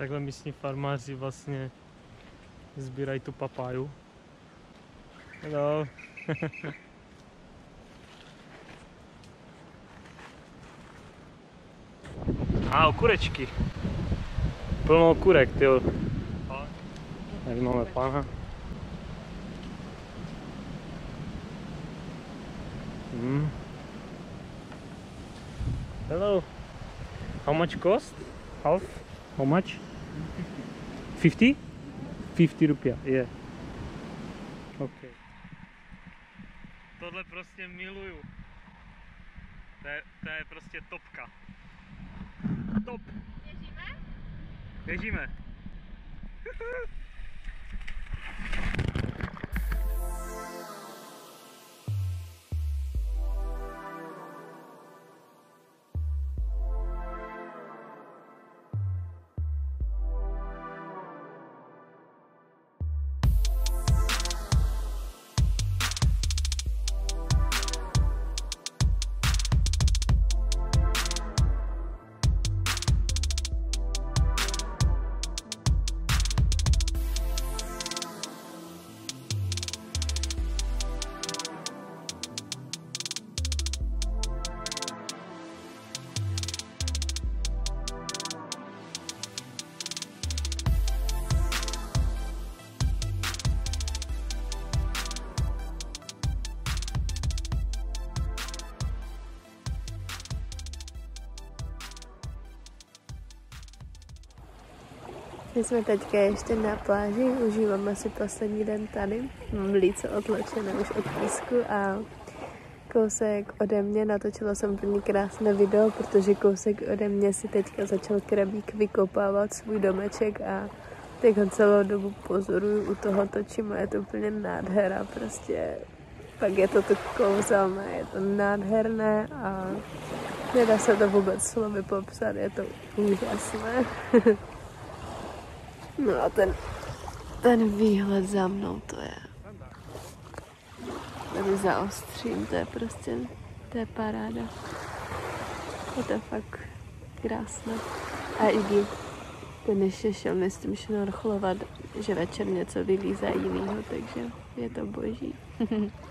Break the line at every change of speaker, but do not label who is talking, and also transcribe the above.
Takhle místní farmáři vlastně sbírají tu papáju. Hello. A okurečky. Plno okurek, ty. Tady máme pána. Hmm. Hello. How much cost? Half? How much? 50? 50 rupiah, yeah. Okay. Tohle prostě miluju. To je, to je prostě topka. Top.
Běžíme?
Běžíme.
My jsme teďka ještě na pláži, užíváme si poslední den tady. Mám líce otlačené už od písku a kousek ode mě, natočila jsem pro ní krásné video, protože kousek ode mě si teďka začal krabík vykopávat svůj domeček a teď ho celou dobu pozoruju u toho točím a je to úplně nádhera, prostě pak je to tu kouzelné, je to nádherné a nedá se to vůbec slovy popsat, je to úžasné. No a ten, ten výhled za mnou, to je... Tady zaostřím, to je prostě, to je paráda. Je to fakt krásné. A i kdy ten ještě šel tím šnorchlovat, že večer něco vylízá jinýho, takže je to boží.